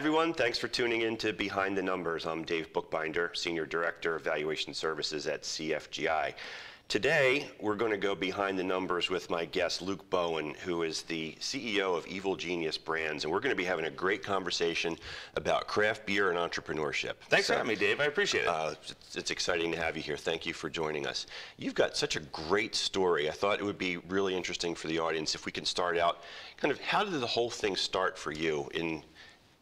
everyone. Thanks for tuning in to Behind the Numbers. I'm Dave Bookbinder, Senior Director of Valuation Services at CFGI. Today, we're going to go behind the numbers with my guest, Luke Bowen, who is the CEO of Evil Genius Brands. And we're going to be having a great conversation about craft beer and entrepreneurship. Thanks so, for having me, Dave. I appreciate it. Uh, it's, it's, exciting to have you here. Thank you for joining us. You've got such a great story. I thought it would be really interesting for the audience if we can start out kind of how did the whole thing start for you in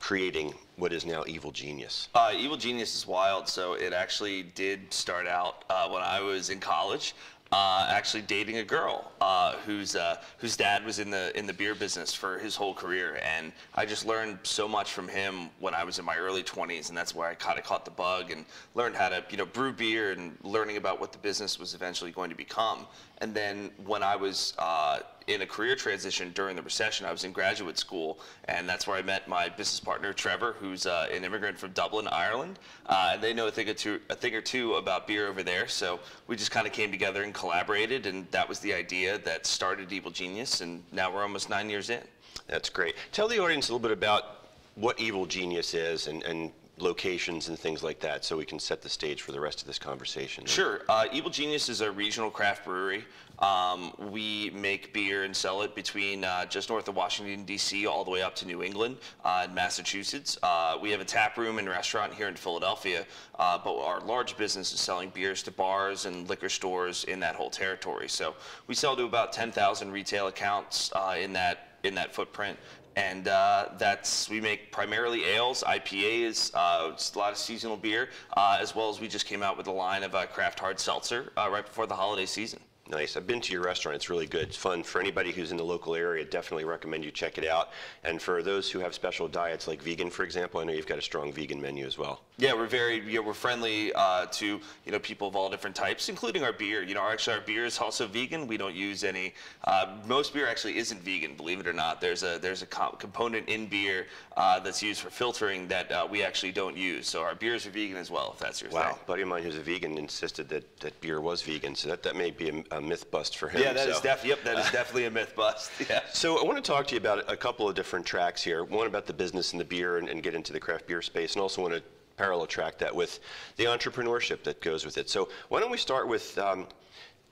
creating what is now Evil Genius? Uh, Evil Genius is wild. So it actually did start out uh, when I was in college. Uh, actually dating a girl uh, whose uh, whose dad was in the in the beer business for his whole career, and I just learned so much from him when I was in my early 20s, and that's where I kind of caught the bug and learned how to you know brew beer and learning about what the business was eventually going to become. And then when I was uh, in a career transition during the recession. I was in graduate school, and that's where I met my business partner, Trevor, who's uh, an immigrant from Dublin, Ireland. Uh, and they know a thing, or two, a thing or two about beer over there. So we just kind of came together and collaborated, and that was the idea that started Evil Genius, and now we're almost nine years in. That's great. Tell the audience a little bit about what Evil Genius is and, and locations and things like that so we can set the stage for the rest of this conversation. Sure. Uh, Evil Genius is a regional craft brewery. Um, we make beer and sell it between uh, just north of Washington, D.C., all the way up to New England uh, Massachusetts. Uh, we have a tap room and restaurant here in Philadelphia, uh, but our large business is selling beers to bars and liquor stores in that whole territory. So we sell to about 10,000 retail accounts uh, in that in that footprint and uh, that's we make primarily ales, IPAs, uh, a lot of seasonal beer, uh, as well as we just came out with a line of uh, craft hard seltzer uh, right before the holiday season. Nice. I've been to your restaurant. It's really good. It's fun. For anybody who's in the local area, definitely recommend you check it out. And for those who have special diets like vegan, for example, I know you've got a strong vegan menu as well. Yeah, we're very yeah, we're friendly uh, to you know people of all different types, including our beer. You know, actually our beer is also vegan. We don't use any. Uh, most beer actually isn't vegan, believe it or not. There's a there's a component in beer uh, that's used for filtering that uh, we actually don't use. So our beers are vegan as well, if that's your wow. thing. Wow, buddy of mine who's a vegan insisted that, that beer was vegan. So that, that may be a, a myth bust for him. Yeah, that so. is def- Yep, that is definitely a myth bust. Yeah. So I want to talk to you about a couple of different tracks here. One about the business and the beer, and, and get into the craft beer space, and also want to parallel track that with the entrepreneurship that goes with it. So why don't we start with um,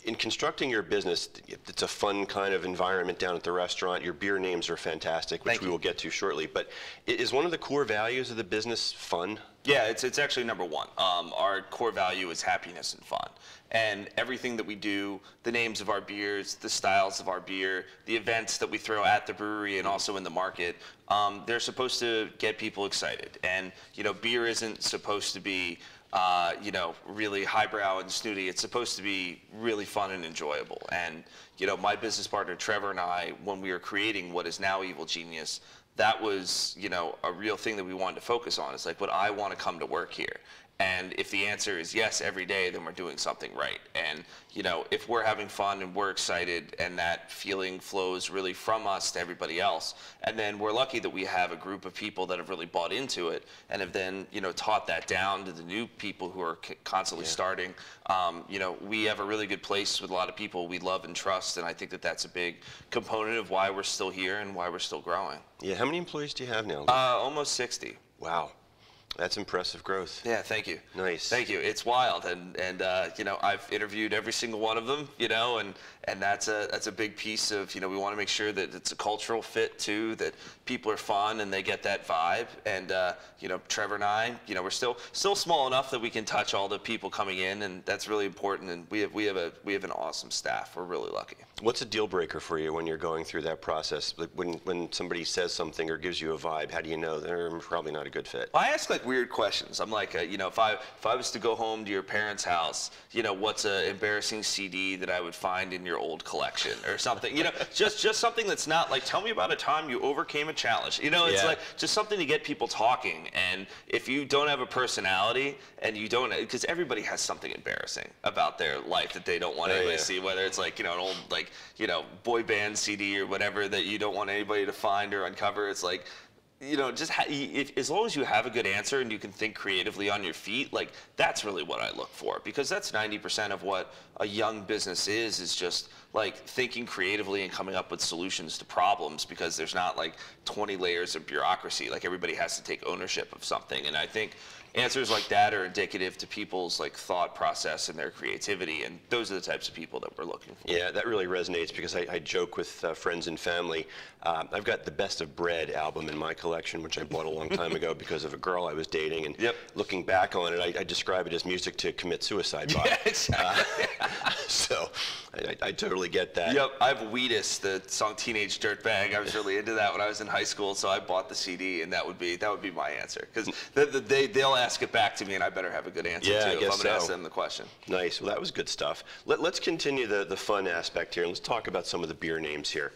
in constructing your business, it's a fun kind of environment down at the restaurant. Your beer names are fantastic, which Thank we you. will get to shortly. But is one of the core values of the business fun? Yeah, it's, it's actually number one. Um, our core value is happiness and fun. And everything that we do, the names of our beers, the styles of our beer, the events that we throw at the brewery and also in the market, um, they're supposed to get people excited. And, you know, beer isn't supposed to be uh, you know, really highbrow and snooty. It's supposed to be really fun and enjoyable. And, you know, my business partner Trevor and I, when we were creating what is now Evil Genius, that was, you know, a real thing that we wanted to focus on. It's like, would I want to come to work here? And if the answer is yes every day, then we're doing something right. And you know, if we're having fun and we're excited, and that feeling flows really from us to everybody else, and then we're lucky that we have a group of people that have really bought into it and have then you know taught that down to the new people who are constantly yeah. starting. Um, you know, we have a really good place with a lot of people we love and trust, and I think that that's a big component of why we're still here and why we're still growing. Yeah. How many employees do you have now? Uh, almost 60. Wow. That's impressive growth. Yeah, thank you. Nice. Thank you. It's wild, and and uh, you know I've interviewed every single one of them, you know, and and that's a that's a big piece of you know we want to make sure that it's a cultural fit too, that people are fun and they get that vibe, and uh, you know Trevor and I, you know we're still still small enough that we can touch all the people coming in, and that's really important, and we have we have a we have an awesome staff. We're really lucky. What's a deal breaker for you when you're going through that process? Like when when somebody says something or gives you a vibe, how do you know they're probably not a good fit? I ask like weird questions. I'm like, uh, you know, if I if I was to go home to your parents' house, you know, what's an embarrassing CD that I would find in your old collection or something? You know, just just something that's not like, tell me about a time you overcame a challenge. You know, it's yeah. like just something to get people talking. And if you don't have a personality and you don't, because everybody has something embarrassing about their life that they don't want oh, anybody yeah. to see, whether it's like you know an old like you know boy band CD or whatever that you don't want anybody to find or uncover. It's like you know, just if, as long as you have a good answer and you can think creatively on your feet, like that's really what I look for because that's 90% of what a young business is is just like thinking creatively and coming up with solutions to problems because there's not like 20 layers of bureaucracy. Like everybody has to take ownership of something, and I think answers like that are indicative to people's like thought process and their creativity, and those are the types of people that we're looking for. Yeah, that really resonates because I, I joke with uh, friends and family. Um, I've got the Best of Bread album in my collection, which I bought a long time ago because of a girl I was dating. And Yep. looking back on it, I, I describe it as music to commit suicide by. Yeah, exactly. so I, I, totally get that. Yep, I have Wheatus, the song "Teenage Dirtbag." I was really into that when I was in high school, so I bought the CD, and that would be that would be my answer because the, the, they they'll ask it back to me, and I better have a good answer Yeah, I guess if I'm gonna ask so. them the question. Nice. Well, that was good stuff. Let, let's continue the, the fun aspect here. and Let's talk about some of the beer names here.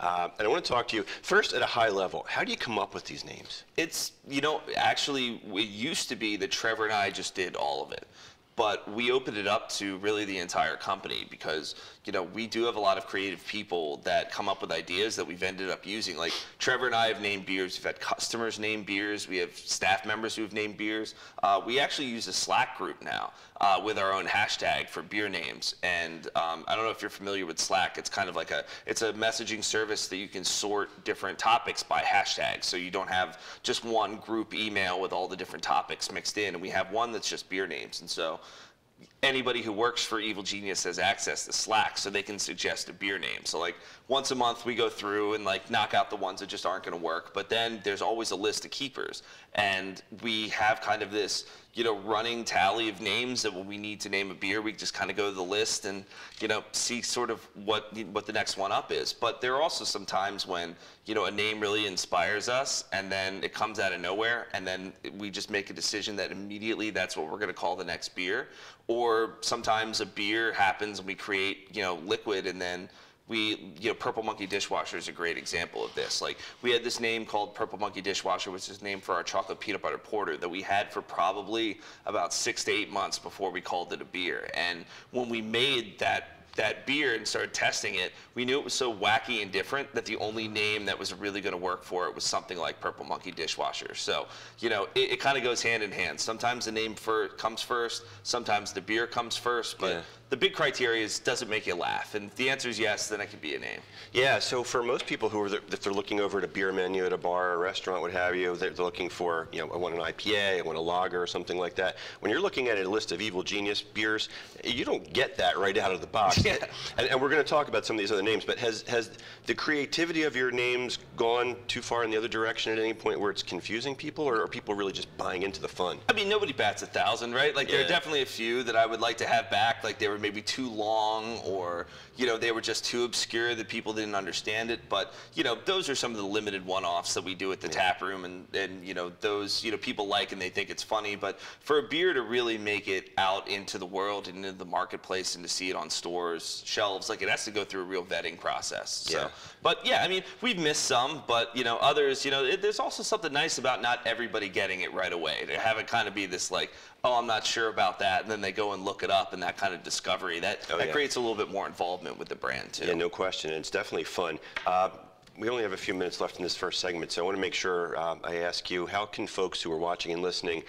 Uh, and I want to talk to you first at a high level. How do you come up with these names? It's you know actually it used to be that Trevor and I just did all of it, but we opened it up to really the entire company because you know we do have a lot of creative people that come up with ideas that we've ended up using. Like Trevor and I have named beers. We've had customers name beers. We have staff members who have named beers. Uh, we actually use a Slack group now uh, with our own hashtag for beer names. And um, I don't know if you're familiar with Slack. It's kind of like a it's a messaging service that you can sort different topics by hashtags. So you don't have just one group email with all the different topics mixed in. And we have one that's just beer names. And so anybody who works for Evil Genius has access to Slack, so they can suggest a beer name. So like once a month we go through and like knock out the ones that just aren't going to work. But then there's always a list of keepers, and we have kind of this you know running tally of names that when we need to name a beer, we just kind of go to the list and you know see sort of what what the next one up is. But there are also some times when you know a name really inspires us, and then it comes out of nowhere, and then we just make a decision that immediately that's what we're going to call the next beer or sometimes a beer happens and we create you know liquid and then we you know purple monkey dishwasher is a great example of this. Like we had this name called purple monkey dishwasher which is named for our chocolate peanut butter porter that we had for probably about six to eight months before we called it a beer. And when we made that that beer and started testing it, we knew it was so wacky and different that the only name that was really going to work for it was something like Purple Monkey Dishwasher. So, you know, it, it kind of goes hand in hand. Sometimes the name fir- comes first, sometimes the beer comes first, but Yeah. the big criteria is does it make you laugh? And if the answer is yes, then it could be a name. Yeah, so for most people who are, the, if they're looking over at a beer menu at a bar or a restaurant, what have you, they're, they're looking for, you know, I want an IPA, I want a lager or something like that. When you're looking at a list of Evil Genius beers, you don't get that right out of the box. Yeah. And, and we're going to talk about some of these other names, but has, has the creativity of your names gone too far in the other direction at any point where it's confusing people, or are people really just buying into the fun? I mean, nobody bats a thousand, right? Like, there are definitely a few that I would like to have back. Like, they were maybe too long, or you know, they were just too obscure that people didn't understand it. But you know, those are some of the limited one-offs that we do at the tap room, and and you know, those you know people like and they think it's funny. But for a beer to really make it out into the world and into the marketplace and to see it on stores shelves, like it has to go through a real vetting process. So, Yeah. but yeah, I mean, we've missed some, but you know, others, you know, it, there's also something nice about not everybody getting it right away. To have it kind of be this like, oh, I'm not sure about that, and then they go and look it up, and that kind of discovery that Oh, that yeah. creates a little bit more involvement with the brand too. Yeah, no question. and It's definitely fun. Uh, we only have a few minutes left in this first segment, so I want to make sure um, I ask you how can folks who are watching and listening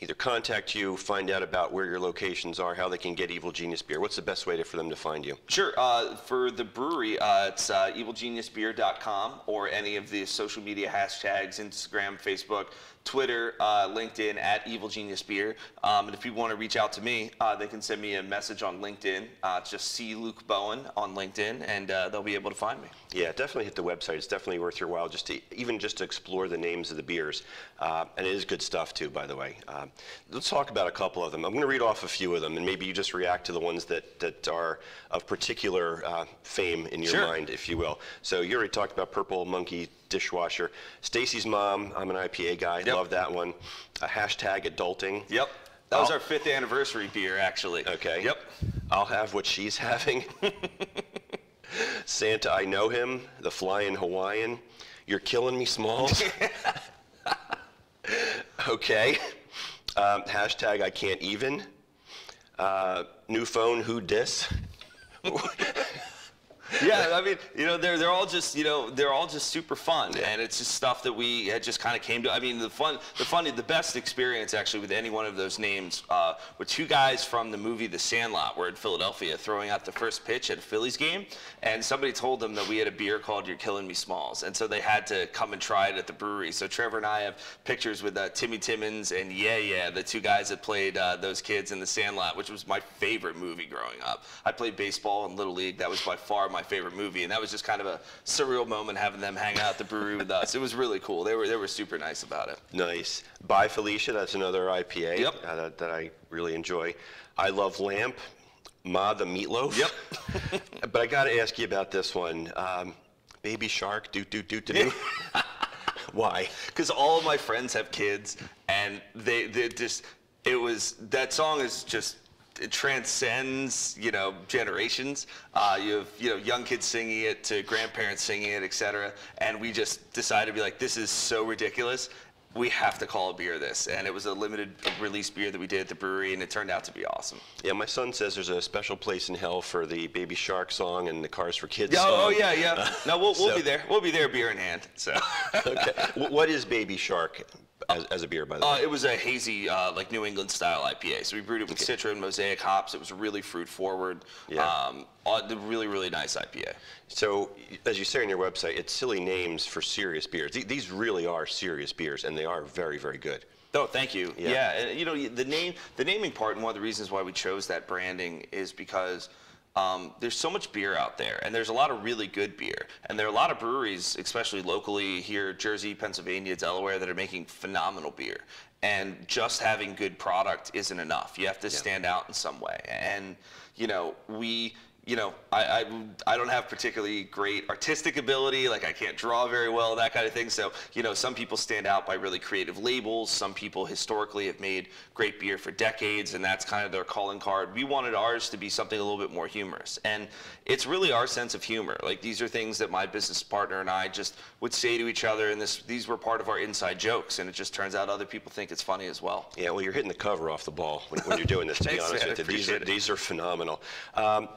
either contact you, find out about where your locations are, how they can get Evil Genius beer? What's the best way to, for them to find you? Sure. Uh, for the brewery, uh, it's uh, evilgeniusbeer.com or any of the social media hashtags Instagram, Facebook, Twitter, uh, LinkedIn at Evil Genius Beer. Um, and if people want to reach out to me, uh, they can send me a message on LinkedIn. Uh, just see Luke Bowen on LinkedIn, and uh, they'll be able to find me. Yeah, definitely hit the website. It's definitely worth your while just to even just to explore the names of the beers, uh, and it is good stuff too, by the way. Um, let's talk about a couple of them. I'm going to read off a few of them, and maybe you just react to the ones that that are of particular uh, fame in your Sure. mind, if you will. So you already talked about Purple Monkey dishwasher. Stacy's mom. I'm an IPA guy. Yep. Love that one. Uh, hashtag adulting. Yep. That was I'll- our fifth anniversary beer, actually. Okay. Yep. I'll have what she's having. Santa, I know him. The flying Hawaiian. You're killing me, Smalls. okay. Um, hashtag I can't even. Uh, new phone, who dis? yeah, I mean, you know, they're they're all just you know they're all just super fun, yeah. and it's just stuff that we had just kind of came to. I mean, the fun, the funny, the best experience actually with any one of those names uh, were two guys from the movie The Sandlot. We're in Philadelphia throwing out the first pitch at a Phillies game, and somebody told them that we had a beer called "You're Killing Me Smalls," and so they had to come and try it at the brewery. So Trevor and I have pictures with uh, Timmy Timmons and Yeah Yeah, the two guys that played uh, those kids in The Sandlot, which was my favorite movie growing up. I played baseball in Little League. That was by far my favorite movie, and that was just kind of a surreal moment having them hang out at the brewery with us. It was really cool. They were they were super nice about it. Nice. Bye Felicia, that's another IPA yep. uh, that, that I really enjoy. I love Lamp. Ma the Meatloaf. Yep. but I got to ask you about this one. Um, Baby Shark, do do do do. Why? Because all of my friends have kids, and they they just it was that song is just it transcends you know generations. Uh, you have you know young kids singing it to grandparents singing it, etc. And we just decided to be like, this is so ridiculous. We have to call a beer this, and it was a limited release beer that we did at the brewery, and it turned out to be awesome. Yeah, my son says there's a special place in hell for the Baby Shark song and the Kars4Kids yeah, song. Oh yeah, yeah. no, we'll, we'll so. be there. We'll be there, beer in hand. So. okay. What is Baby Shark? As, as a beer, by the way? Uh, it was a hazy, uh, like New England style IPA. So we brewed it with okay. Citra and Mosaic hops. It was really fruit forward. Yeah. Um, really, really nice IPA. So, as you say on your website, it's silly names for serious beers. These really are serious beers, and they are very, very good. Oh, thank you. Yeah. yeah, and you know the name, the naming part, and one of the reasons why we chose that branding is because um, there's so much beer out there, and there's a lot of really good beer. And there are a lot of breweries, especially locally here, Jersey, Pennsylvania, Delaware, that are making phenomenal beer. And just having good product isn't enough. You have to yeah. stand out in some way. And, you know, we you know, I, I, I, don't have particularly great artistic ability, like I can't draw very well, that kind of thing. So, you know, some people stand out by really creative labels. Some people historically have made great beer for decades, and that's kind of their calling card. We wanted ours to be something a little bit more humorous. And it's really our sense of humor. Like these are things that my business partner and I just would say to each other, and this, these were part of our inside jokes. And it just turns out other people think it's funny as well. Yeah, well, you're hitting the cover off the ball when, when you're doing this, to Thanks, be honest man, with you. These are, these are phenomenal. Um,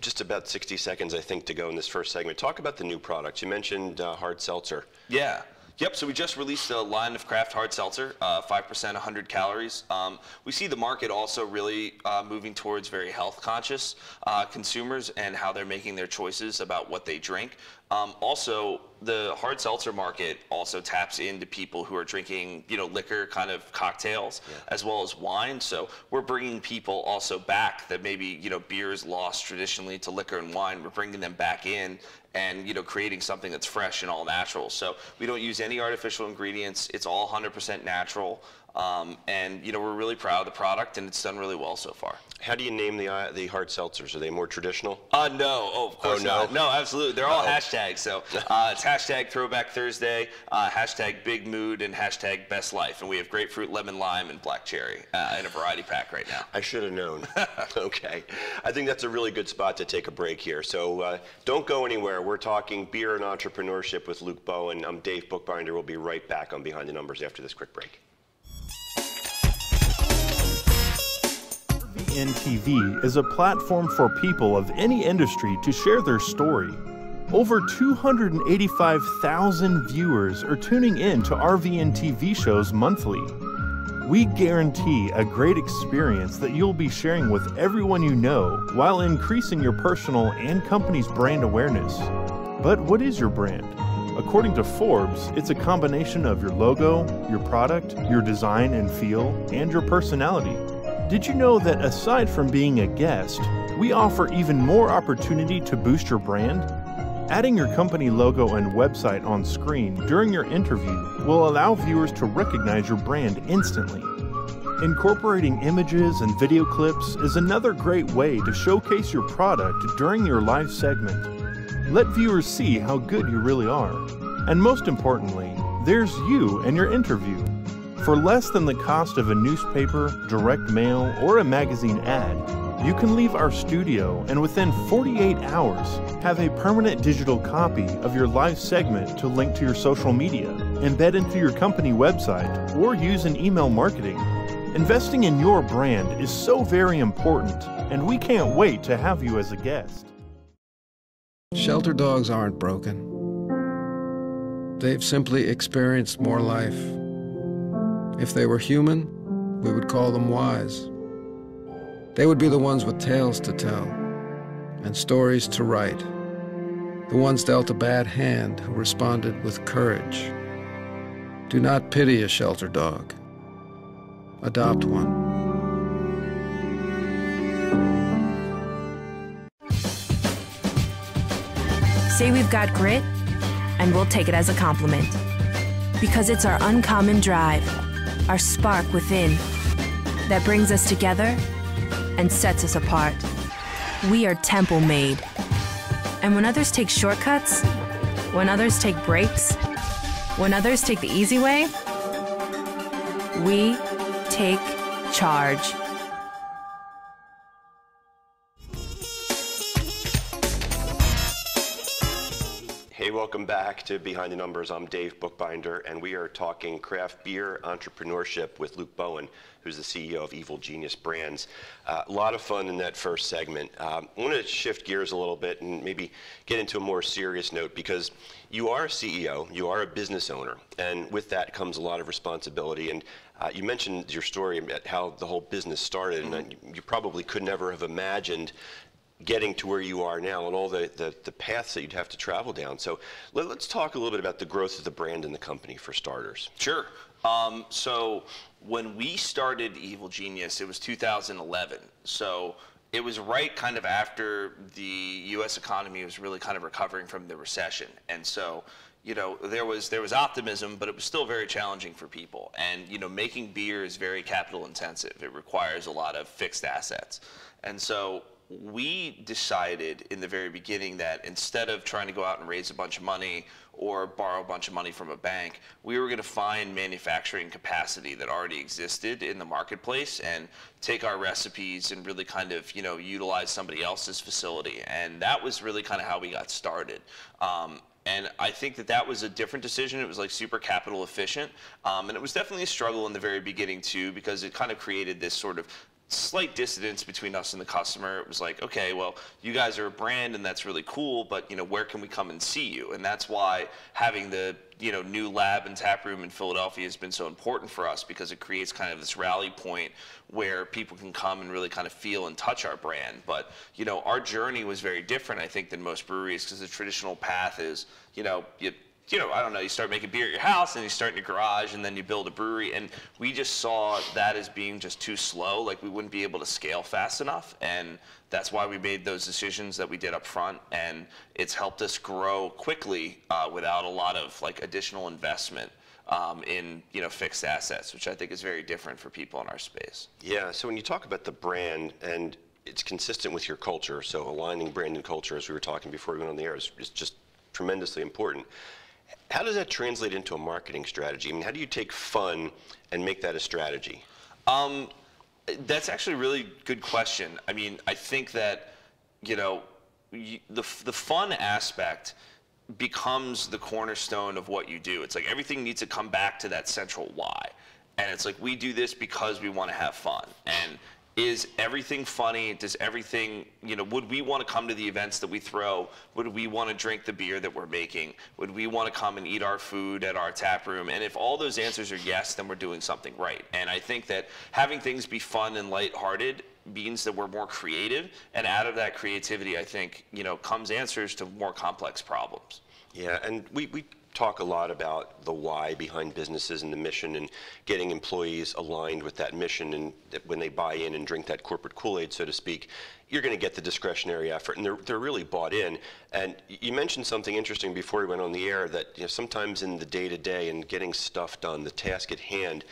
just about 60 seconds, I think, to go in this first segment. Talk about the new products. You mentioned uh, hard seltzer. Yeah. Yep, so we just released a line of craft hard seltzer, uh, 5%, 100 calories. Um, we see the market also really uh, moving towards very health conscious uh, consumers and how they're making their choices about what they drink. Um, also, the hard seltzer market also taps into people who are drinking, you know, liquor kind of cocktails yeah. as well as wine. So we're bringing people also back that maybe, you know, beer is lost traditionally to liquor and wine. We're bringing them back in and, you know, creating something that's fresh and all natural. So we don't use any artificial ingredients. It's all 100% natural. Um, and you know we're really proud of the product, and it's done really well so far. How do you name the uh, the hard seltzers? Are they more traditional? Uh, no, oh, of course oh, no? not. No, absolutely. They're all Uh-oh. hashtags. So uh, it's hashtag Throwback Thursday, uh, hashtag Big Mood, and hashtag Best Life. And we have grapefruit, lemon, lime, and black cherry uh, in a variety pack right now. I should have known. okay, I think that's a really good spot to take a break here. So uh, don't go anywhere. We're talking beer and entrepreneurship with Luke Bowen. I'm Dave Bookbinder. We'll be right back on Behind the Numbers after this quick break. NTV is a platform for people of any industry to share their story. Over 285,000 viewers are tuning in to RVN TV shows monthly. We guarantee a great experience that you'll be sharing with everyone you know while increasing your personal and company's brand awareness. But what is your brand? According to Forbes, it's a combination of your logo, your product, your design and feel, and your personality. Did you know that aside from being a guest, we offer even more opportunity to boost your brand? Adding your company logo and website on screen during your interview will allow viewers to recognize your brand instantly. Incorporating images and video clips is another great way to showcase your product during your live segment. Let viewers see how good you really are. And most importantly, there's you and your interview. For less than the cost of a newspaper, direct mail, or a magazine ad, you can leave our studio and within 48 hours have a permanent digital copy of your live segment to link to your social media, embed into your company website, or use in email marketing. Investing in your brand is so very important, and we can't wait to have you as a guest. Shelter dogs aren't broken. They've simply experienced more life. If they were human, we would call them wise. They would be the ones with tales to tell and stories to write. The ones dealt a bad hand who responded with courage. Do not pity a shelter dog. Adopt one. Say we've got grit, and we'll take it as a compliment. Because it's our uncommon drive, our spark within, that brings us together and sets us apart. We are temple made. And when others take shortcuts, when others take breaks, when others take the easy way, we take charge. Welcome back to Behind the Numbers. I'm Dave Bookbinder, and we are talking craft beer entrepreneurship with Luke Bowen, who's the CEO of Evil Genius Brands. Uh, a lot of fun in that first segment. Um, I want to shift gears a little bit and maybe get into a more serious note because you are a CEO, you are a business owner, and with that comes a lot of responsibility. And uh, you mentioned your story about how the whole business started, and you probably could never have imagined getting to where you are now and all the, the, the paths that you'd have to travel down. So let, us talk a little bit about the growth of the brand and the company for starters. Sure. Um, so when we started Evil Genius, it was 2011. So it was right kind of after the U.S. economy was really kind of recovering from the recession, and so you know there was there was optimism, but it was still very challenging for people. And you know making beer is very capital intensive. It requires a lot of fixed assets, and so we decided in the very beginning that instead of trying to go out and raise a bunch of money or borrow a bunch of money from a bank, we were going to find manufacturing capacity that already existed in the marketplace and take our recipes and really kind of, you know, utilize somebody else's facility. And that was really kind of how we got started. Um, and I think that that was a different decision. It was like super capital efficient. Um, and it was definitely a struggle in the very beginning too, because it kind of created this sort of slight dissonance between us and the customer. It was like, okay, well, you guys are a brand and that's really cool, but you know, where can we come and see you? And that's why having the you know new lab and tap room in Philadelphia has been so important for us because it creates kind of this rally point where people can come and really kind of feel and touch our brand. But you know, our journey was very different, I think, than most breweries because the traditional path is, you know, you you know, I don't know, you start making beer at your house and you start in your garage and then you build a brewery. And we just saw that as being just too slow. Like we wouldn't be able to scale fast enough. And that's why we made those decisions that we did up front. And it's helped us grow quickly uh, without a lot of like additional investment. Um, in you know fixed assets, which I think is very different for people in our space. Yeah. So when you talk about the brand and it's consistent with your culture, so aligning brand and culture, as we were talking before we went on the air, is, is just tremendously important. How does that translate into a marketing strategy? I mean, how do you take fun and make that a strategy? Um, that's actually a really good question. I mean, I think that, you know, you, the, the fun aspect becomes the cornerstone of what you do. It's like everything needs to come back to that central why. And it's like we do this because we want to have fun. And is everything funny? Does everything, you know, would we want to come to the events that we throw? Would we want to drink the beer that we're making? Would we want to come and eat our food at our tap room? And if all those answers are yes, then we're doing something right. And I think that having things be fun and lighthearted means that we're more creative. And out of that creativity, I think, you know, comes answers to more complex problems. Yeah, and we, we talk a lot about the why behind businesses and the mission and getting employees aligned with that mission and that when they buy in and drink that corporate Kool-Aid, so to speak, you're going to get the discretionary effort and they're, they're really bought in. And you mentioned something interesting before we went on the air that you know, sometimes in the day-to-day and getting stuff done, the task at hand,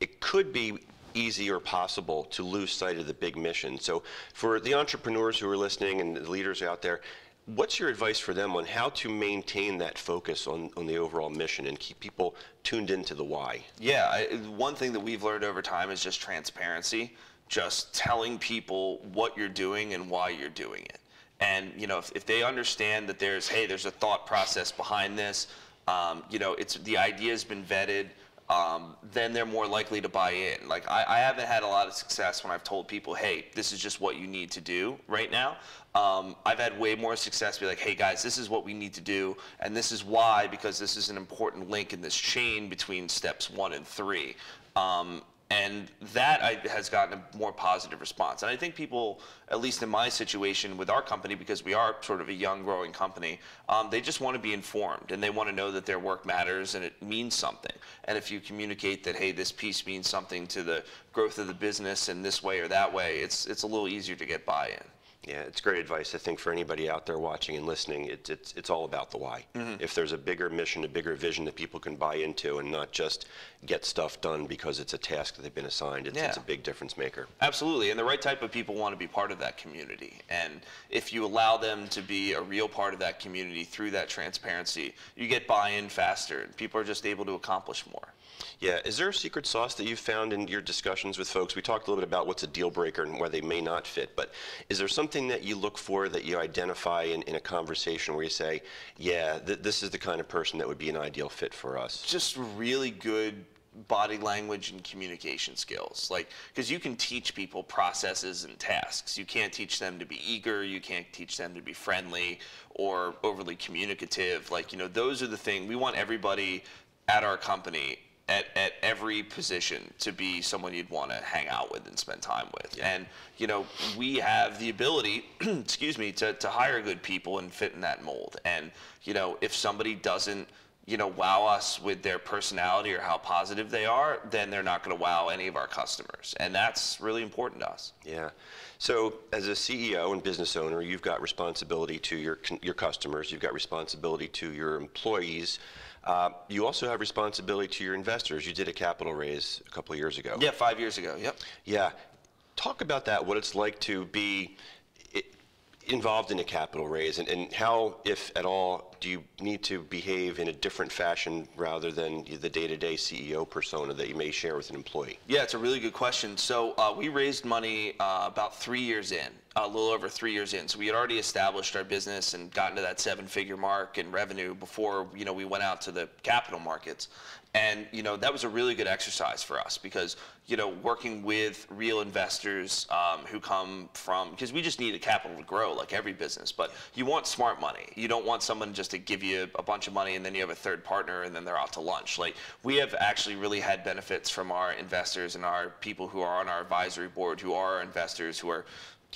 it could be easy or possible to lose sight of the big mission. So for the entrepreneurs who are listening and the leaders out there, What's your advice for them on how to maintain that focus on, on the overall mission and keep people tuned into the why? Yeah, I, one thing that we've learned over time is just transparency, just telling people what you're doing and why you're doing it. And you know, if, if they understand that there's, hey, there's a thought process behind this, um, you know, it's the idea has been vetted um, then they're more likely to buy in. Like I, I haven't had a lot of success when I've told people, hey, this is just what you need to do right now. Um, I've had way more success be like, hey guys, this is what we need to do, and this is why, because this is an important link in this chain between steps one and three. Um, and that I, has gotten a more positive response. And I think people, at least in my situation with our company, because we are sort of a young, growing company, um, they just want to be informed and they want to know that their work matters and it means something. And if you communicate that, hey, this piece means something to the growth of the business in this way or that way, it's it's a little easier to get buy-in. Yeah, it's great advice. I think for anybody out there watching and listening, it's it's it's all about the why. Mm-hmm. If there's a bigger mission, a bigger vision that people can buy into, and not just get stuff done because it's a task that they've been assigned, it's, it's a big difference maker. Absolutely, and the right type of people want to be part of that community. And if you allow them to be a real part of that community through that transparency, you get buy-in faster, and people are just able to accomplish more. Yeah, is there a secret sauce that you've found in your discussions with folks? We talked a little bit about what's a deal breaker and where they may not fit, but is there something that you look for that you identify in, in a conversation where you say, yeah, th- this is the kind of person that would be an ideal fit for us? just really good body language and communication skills like because you can teach people processes and tasks you can't teach them to be eager you can't teach them to be friendly or overly communicative like you know those are the things we want everybody at our company at, at every position to be someone you'd want to hang out with and spend time with and you know we have the ability excuse me to, to hire good people and fit in that mold and you know if somebody doesn't you know, wow us with their personality or how positive they are, then they're not going to wow any of our customers. And that's really important to us. Yeah. So, as a CEO and business owner, you've got responsibility to your your customers. You've got responsibility to your employees. Uh, you also have responsibility to your investors. You did a capital raise a couple of years ago. Yeah, five years ago. Yep. Yeah. Talk about that. What it's like to be involved in a capital raise, and, and how, if at all, do you need to behave in a different fashion rather than the day-to-day CEO persona that you may share with an employee? Yeah, it's a really good question. So uh, we raised money uh, about three years in, a little over three years in. So we had already established our business and gotten to that seven-figure mark in revenue before you know we went out to the capital markets. And you know that was a really good exercise for us because you know working with real investors um, who come from because we just needed capital to grow like every business. But you want smart money. You don't want someone just to give you a bunch of money and then you have a third partner and then they're out to lunch. Like we have actually really had benefits from our investors and our people who are on our advisory board who are investors who are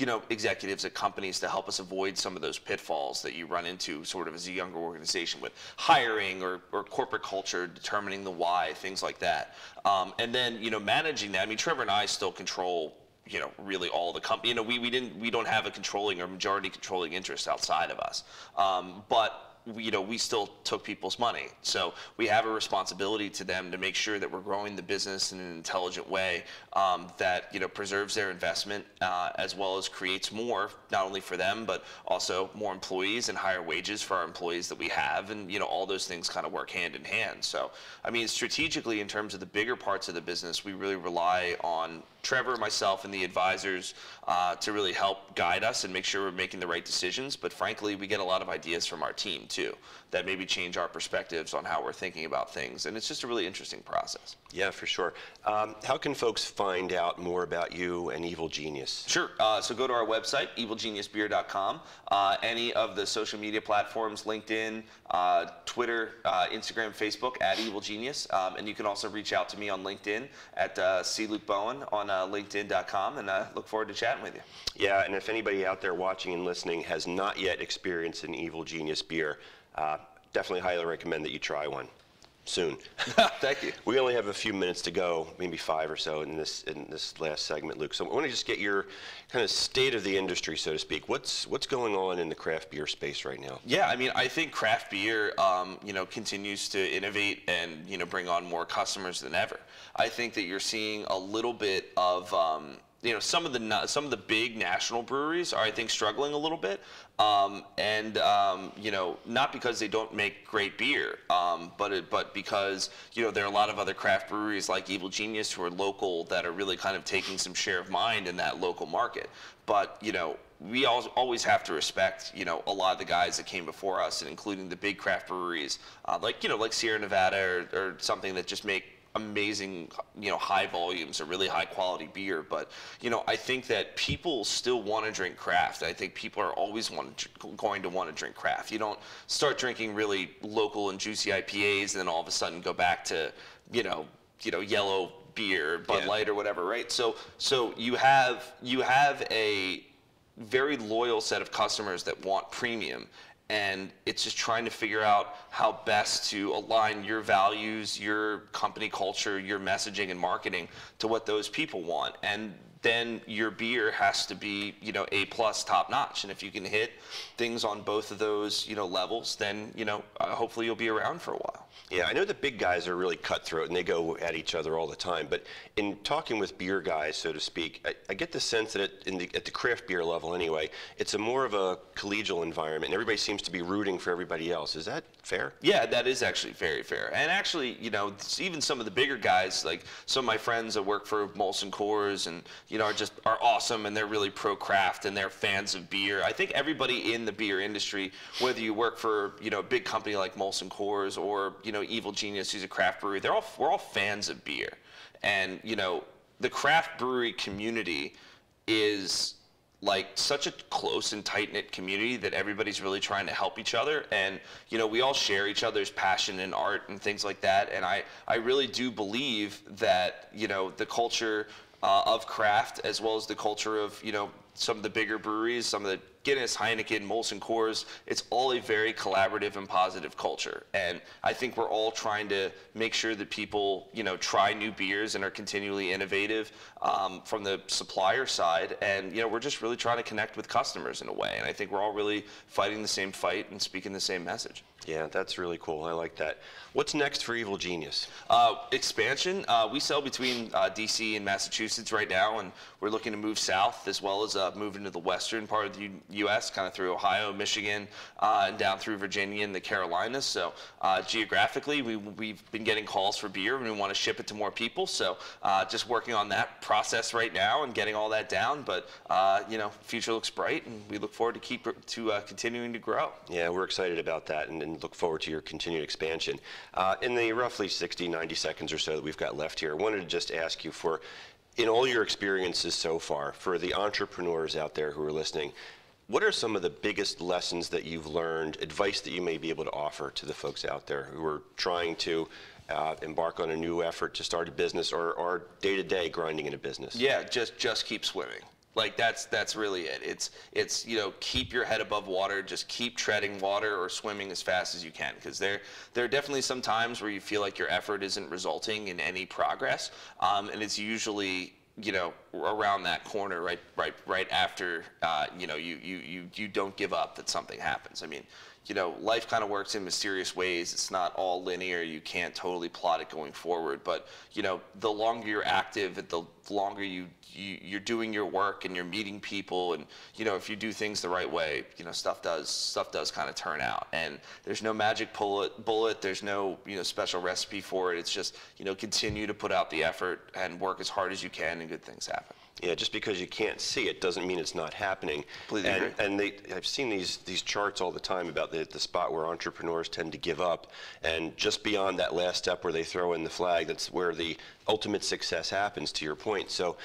you know, executives at companies to help us avoid some of those pitfalls that you run into sort of as a younger organization with hiring or, or corporate culture, determining the why, things like that. Um, and then, you know, managing that. I mean, Trevor and I still control you know really all the company you know we, we didn't we don't have a controlling or majority controlling interest outside of us um, but you know, we still took people's money. So we have a responsibility to them to make sure that we're growing the business in an intelligent way um, that, you know, preserves their investment uh, as well as creates more, not only for them, but also more employees and higher wages for our employees that we have. And, you know, all those things kind of work hand in hand. So, I mean, strategically, in terms of the bigger parts of the business, we really rely on Trevor, myself, and the advisors uh, to really help guide us and make sure we're making the right decisions. But frankly, we get a lot of ideas from our team too that maybe change our perspectives on how we're thinking about things. And it's just a really interesting process. Yeah, for sure. Um, how can folks find out more about you and Evil Genius? Sure. Uh, so go to our website, evilgeniusbeer.com. Uh, any of the social media platforms, LinkedIn, uh, Twitter, uh, Instagram, Facebook, at Evil Genius. Um, and you can also reach out to me on LinkedIn at uh, C. Luke Bowen on uh, LinkedIn.com. And I look forward to chatting with you. Yeah, and if anybody out there watching and listening has not yet experienced an Evil Genius beer, uh, definitely highly recommend that you try one soon. Thank you. We only have a few minutes to go, maybe five or so in this in this last segment, Luke. So I want to just get your kind of state of the industry, so to speak. What's what's going on in the craft beer space right now? Yeah, I mean, I think craft beer, um, you know, continues to innovate and you know bring on more customers than ever. I think that you're seeing a little bit of um, you know some of the some of the big national breweries are I think struggling a little bit, um, and um, you know not because they don't make great beer, um, but it, but because you know there are a lot of other craft breweries like Evil Genius who are local that are really kind of taking some share of mind in that local market. But you know we al- always have to respect, you know, a lot of the guys that came before us, and including the big craft breweries, uh, like you know, like Sierra Nevada or, or something that just make amazing, you know, high volumes, a really high quality beer. But you know, I think that people still want to drink craft. I think people are always want, going to want to drink craft. You don't start drinking really local and juicy IPAs, and then all of a sudden go back to, you know, you know, yellow beer, Bud Yeah. Light or whatever, right? So, so you have you have a very loyal set of customers that want premium and it's just trying to figure out how best to align your values your company culture your messaging and marketing to what those people want. And then your beer has to be you know a plus top notch and if you can hit things on both of those you know levels then you know uh, hopefully you'll be around for a while Yeah, I know the big guys are really cutthroat and they go at each other all the time. But in talking with beer guys, so to speak, I, I get the sense that it, in the, at the craft beer level anyway, it's a more of a collegial environment and everybody seems to be rooting for everybody else. Is that fair? Yeah, that is actually very fair. And actually, you know, even some of the bigger guys, like some of my friends that work for Molson Coors and, you know, are just are awesome and they're really pro craft and they're fans of beer. I think everybody in the beer industry, whether you work for, you know, a big company like Molson Coors or, you know, Evil Genius who's a craft brewery, they're all we're all fans of beer. And, you know, the craft brewery community is like such a close and tight knit community that everybody's really trying to help each other and you know we all share each other's passion in art and things like that and I I really do believe that you know the culture uh, of craft as well as the culture of you know some of the bigger breweries some of the Guinness, Heineken, Molson Coors, it's all a very collaborative and positive culture. And I think we're all trying to make sure that people, you know, try new beers and are continually innovative um, from the supplier side. And, you know, we're just really trying to connect with customers in a way. And I think we're all really fighting the same fight and speaking the same message. Yeah, that's really cool. I like that. What's next for Evil Genius? Uh, expansion. Uh, we sell between uh, DC and Massachusetts right now, and we're looking to move south as well as uh, move into the western part of the U- U.S., kind of through Ohio, Michigan, uh, and down through Virginia and the Carolinas. So uh, geographically, we, we've been getting calls for beer, and we want to ship it to more people. So uh, just working on that process right now and getting all that down. But uh, you know, future looks bright, and we look forward to keep to uh, continuing to grow. Yeah, we're excited about that and, and look forward to your continued expansion. Uh, in the roughly 60, 90 seconds or so that we've got left here, I wanted to just ask you for, in all your experiences so far, for the entrepreneurs out there who are listening, what are some of the biggest lessons that you've learned, advice that you may be able to offer to the folks out there who are trying to uh, embark on a new effort to start a business or, or day-to-day grinding in a business? Yeah, just just keep swimming. Like that's that's really it. It's it's you know keep your head above water. Just keep treading water or swimming as fast as you can because there there are definitely some times where you feel like your effort isn't resulting in any progress, um, and it's usually you know around that corner right right right after uh, you know you, you you you don't give up that something happens. I mean you know, life kind of works in mysterious ways. It's not all linear. You can't totally plot it going forward. But you know, the longer you're active, the longer you, you you're doing your work and you're meeting people, and you know, if you do things the right way, you know, stuff does stuff does kind of turn out. And there's no magic bullet. Bullet. There's no you know special recipe for it. It's just you know, continue to put out the effort and work as hard as you can, and good things happen. Yeah, just because you can't see it doesn't mean it's not happening. Completely and, agree. and they, I've seen these these charts all the time about the, the spot where entrepreneurs tend to give up, and just beyond that last step where they throw in the flag, that's where the ultimate success happens. To your point, so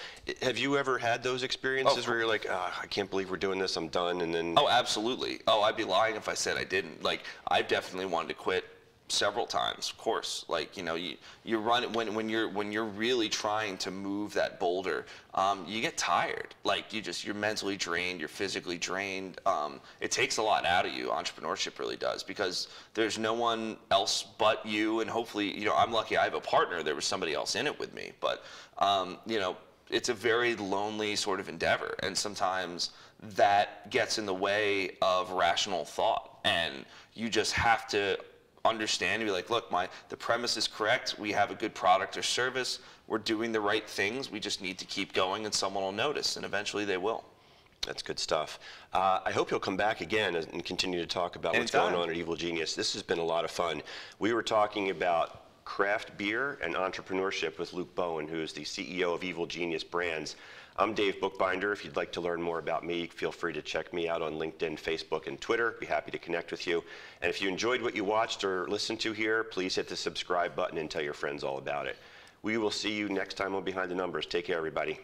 have you ever had those experiences Oh, where you're like, ah, I can't believe we're doing this, I'm done, and then Oh, absolutely. Oh, I'd be lying if I said I didn't. Like, I've definitely wanted to quit several times. Of course, like you know, you you run when when you're when you're really trying to move that boulder, um, you get tired. Like you just you're mentally drained, you're physically drained. Um, it takes a lot out of you. Entrepreneurship really does because there's no one else but you, and hopefully, you know, I'm lucky. I have a partner. There was somebody else in it with me, but um, you know, it's a very lonely sort of endeavor, and sometimes that gets in the way of rational thought, and you just have to understand and be like, look, my the premise is correct. We have a good product or service. We're doing the right things. We just need to keep going, and someone will notice, and eventually they will. That's good stuff. Uh, I hope you'll come back again and and continue to talk about what's going on at Evil Genius. This has been a lot of fun. We were talking about craft beer and entrepreneurship with Luke Bowen, who is the CEO of Evil Genius Brands. I'm Dave Bookbinder. If you'd like to learn more about me, feel free to check me out on LinkedIn, Facebook, and Twitter. Be happy to connect with you. And if you enjoyed what you watched or listened to here, please hit the subscribe button and tell your friends all about it. We will see you next time on Behind the Numbers. Take care, everybody.